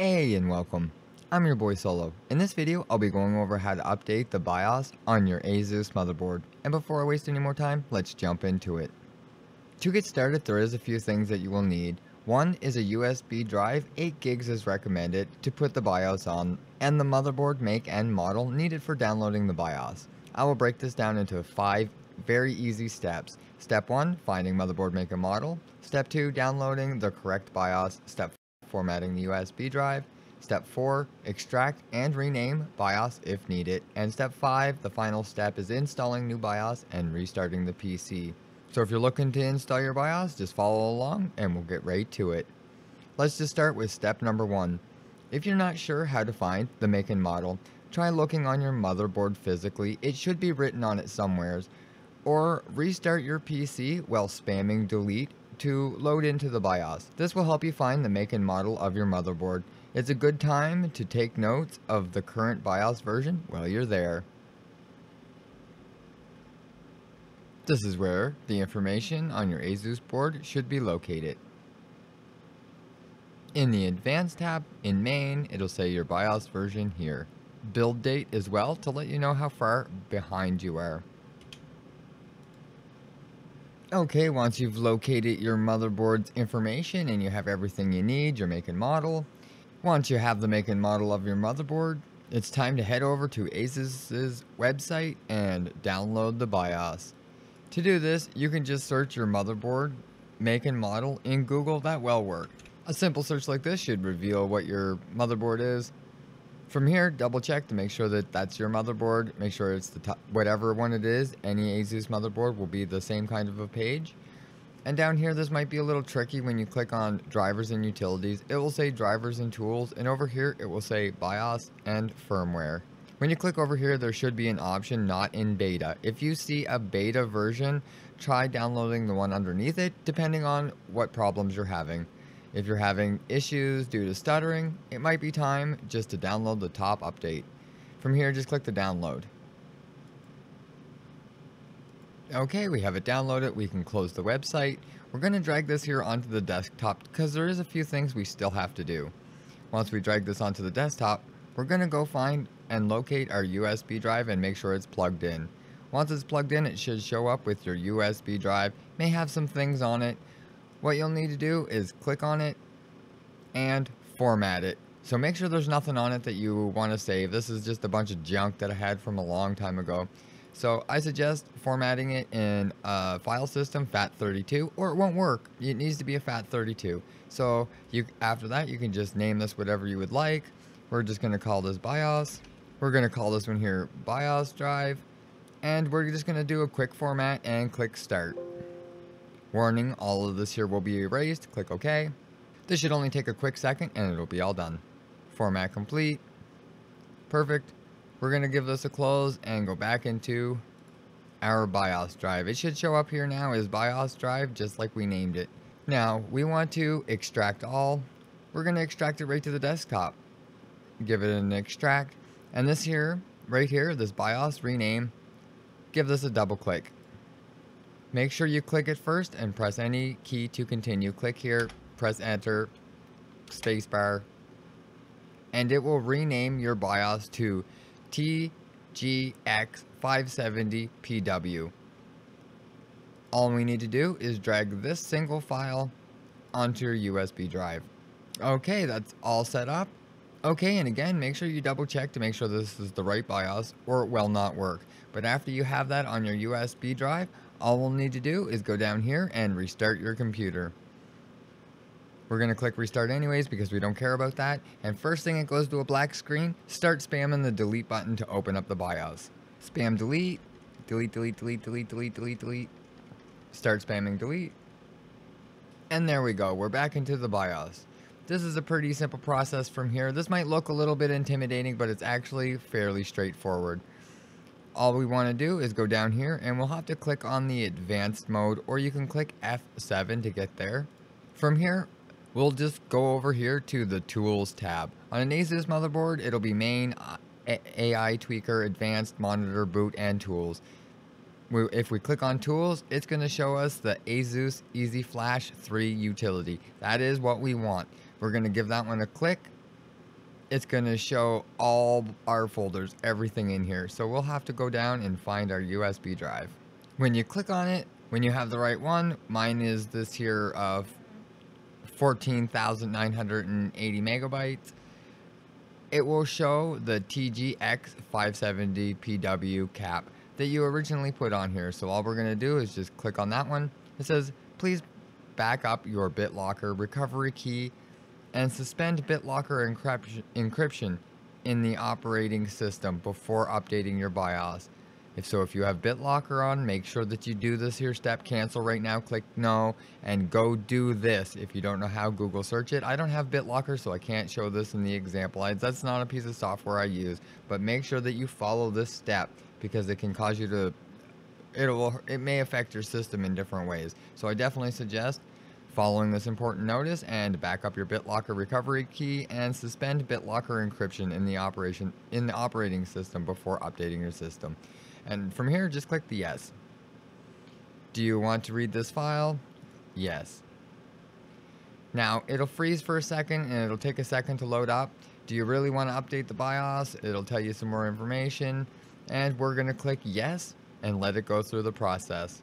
Hey and welcome. I'm your boy Solo. In this video, I'll be going over how to update the BIOS on your ASUS motherboard. And before I waste any more time, let's jump into it. To get started, there is a few things that you will need. One is a USB drive, 8 gigs is recommended to put the BIOS on, and the motherboard make and model needed for downloading the BIOS. I will break this down into 5 very easy steps. Step 1, finding motherboard make and model. Step 2, downloading the correct BIOS. Step formatting the USB drive. Step 4, extract and rename BIOS if needed. And step 5, the final step is installing new BIOS and restarting the PC. So if you're looking to install your BIOS, just follow along and we'll get right to it. Let's just start with step number 1. If you're not sure how to find the make and model, try looking on your motherboard physically. It should be written on it somewheres. Or restart your PC while spamming delete to load into the BIOS. This will help you find the make and model of your motherboard. It's a good time to take notes of the current BIOS version while you're there. This is where the information on your ASUS board should be located. In the Advanced tab, in Main, it'll say your BIOS version here. Build date as well to let you know how far behind you are. Okay, once you've located your motherboard's information and you have everything you need, your make and model, once you have the make and model of your motherboard, it's time to head over to ASUS's website and download the BIOS. To do this, you can just search your motherboard, make and model in Google, that will work. A simple search like this should reveal what your motherboard is, from here, double check to make sure that that's your motherboard. Make sure it's the top, whatever one it is. Any ASUS motherboard will be the same kind of a page. And down here, this might be a little tricky when you click on drivers and utilities. It will say drivers and tools, and over here, it will say BIOS and firmware. When you click over here, there should be an option not in beta. If you see a beta version, try downloading the one underneath it, depending on what problems you're having. If you're having issues due to stuttering, it might be time just to download the top update. From here, just click the download. Okay, we have it downloaded. We can close the website. We're going to drag this here onto the desktop because there is a few things we still have to do. Once we drag this onto the desktop, we're going to go find and locate our USB drive and make sure it's plugged in. Once it's plugged in, it should show up with your USB drive. May have some things on it what you'll need to do is click on it and format it. So make sure there's nothing on it that you want to save. This is just a bunch of junk that I had from a long time ago. So I suggest formatting it in a file system, FAT32, or it won't work. It needs to be a FAT32. So you after that, you can just name this whatever you would like. We're just going to call this BIOS. We're going to call this one here BIOS drive. And we're just going to do a quick format and click start. Warning, all of this here will be erased. Click OK. This should only take a quick second and it'll be all done. Format complete. Perfect. We're going to give this a close and go back into our BIOS drive. It should show up here now as BIOS drive just like we named it. Now, we want to extract all. We're going to extract it right to the desktop. Give it an extract. And this here, right here, this BIOS rename, give this a double click. Make sure you click it first and press any key to continue. Click here, press enter, spacebar, and it will rename your BIOS to TGX570PW. All we need to do is drag this single file onto your USB drive. Okay, that's all set up. Okay, and again, make sure you double check to make sure this is the right BIOS or it will not work. But after you have that on your USB drive, all we'll need to do is go down here and restart your computer. We're going to click restart anyways because we don't care about that. And first thing it goes to a black screen, start spamming the delete button to open up the BIOS. Spam delete, delete, delete, delete, delete, delete, delete, delete. Start spamming delete. And there we go, we're back into the BIOS. This is a pretty simple process from here. This might look a little bit intimidating, but it's actually fairly straightforward all we want to do is go down here and we'll have to click on the advanced mode or you can click F7 to get there. From here, we'll just go over here to the tools tab. On an ASUS motherboard, it'll be main, AI tweaker, advanced monitor, boot, and tools. If we click on tools, it's going to show us the ASUS EZ Flash 3 utility. That is what we want. We're going to give that one a click it's going to show all our folders, everything in here. So we'll have to go down and find our USB drive. When you click on it, when you have the right one, mine is this here of 14,980 megabytes. It will show the TGX 570 PW cap that you originally put on here. So all we're going to do is just click on that one. It says, please back up your BitLocker recovery key and suspend BitLocker encryption in the operating system before updating your BIOS. If so, if you have BitLocker on, make sure that you do this here step, cancel right now, click no, and go do this. If you don't know how, Google search it. I don't have BitLocker, so I can't show this in the example. That's not a piece of software I use, but make sure that you follow this step because it can cause you to, it will, it may affect your system in different ways. So I definitely suggest following this important notice and back up your BitLocker recovery key and suspend BitLocker encryption in the operation in the operating system before updating your system. And from here, just click the yes. Do you want to read this file? Yes. Now, it'll freeze for a second and it'll take a second to load up. Do you really want to update the BIOS? It'll tell you some more information. And we're going to click yes and let it go through the process.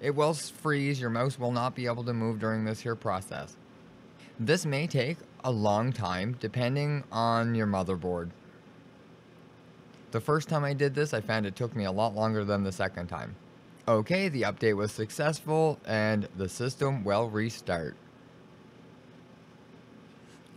It will freeze, your mouse will not be able to move during this here process. This may take a long time depending on your motherboard. The first time I did this, I found it took me a lot longer than the second time. Okay, the update was successful and the system will restart.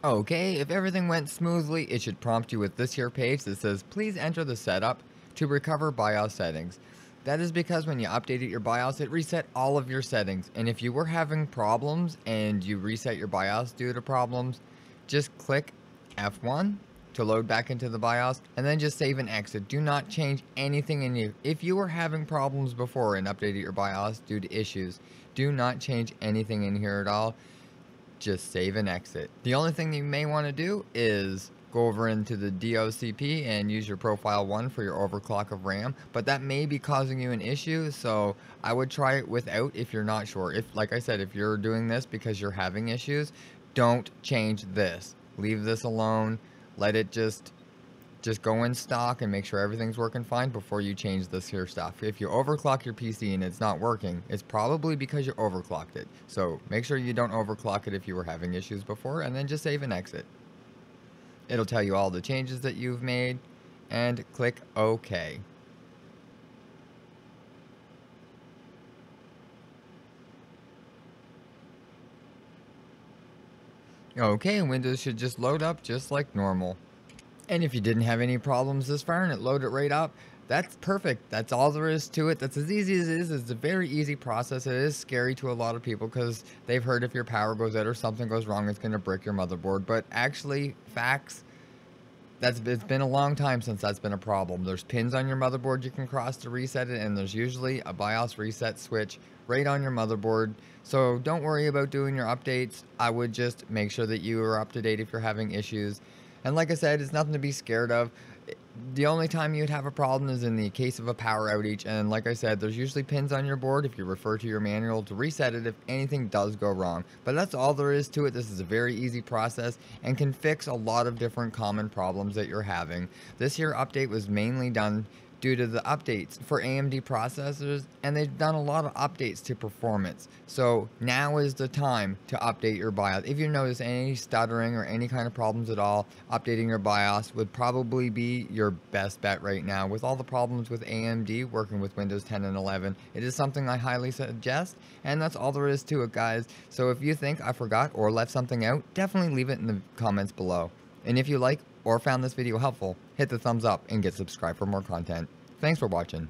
Okay, if everything went smoothly, it should prompt you with this here page that says, please enter the setup to recover BIOS settings. That is because when you updated your BIOS, it reset all of your settings. And if you were having problems and you reset your BIOS due to problems, just click F1 to load back into the BIOS and then just save and exit. Do not change anything in you. If you were having problems before and updated your BIOS due to issues, do not change anything in here at all. Just save and exit. The only thing you may want to do is go over into the DOCP and use your profile 1 for your overclock of RAM, but that may be causing you an issue, so I would try it without if you're not sure. If, like I said, if you're doing this because you're having issues, don't change this. Leave this alone let it just just go in stock and make sure everything's working fine before you change this here stuff. If you overclock your PC and it's not working, it's probably because you overclocked it. So make sure you don't overclock it if you were having issues before and then just save and exit. It'll tell you all the changes that you've made and click OK. Okay, Windows should just load up just like normal. And if you didn't have any problems this far and it loaded right up, that's perfect. That's all there is to it. That's as easy as it is. It's a very easy process. It is scary to a lot of people because they've heard if your power goes out or something goes wrong, it's going to brick your motherboard. But actually, facts, that's it's been a long time since that's been a problem. There's pins on your motherboard you can cross to reset it, and there's usually a BIOS reset switch right on your motherboard. So don't worry about doing your updates. I would just make sure that you are up to date if you're having issues. And like I said, it's nothing to be scared of the only time you'd have a problem is in the case of a power outage and like I said there's usually pins on your board if you refer to your manual to reset it if anything does go wrong. But that's all there is to it. This is a very easy process and can fix a lot of different common problems that you're having. This here update was mainly done due to the updates for AMD processors and they've done a lot of updates to performance. So now is the time to update your BIOS. If you notice any stuttering or any kind of problems at all, updating your BIOS would probably be your best bet right now. With all the problems with AMD working with Windows 10 and 11, it is something I highly suggest and that's all there is to it guys. So if you think I forgot or left something out, definitely leave it in the comments below. And if you like or found this video helpful, hit the thumbs up and get subscribed for more content. Thanks for watching.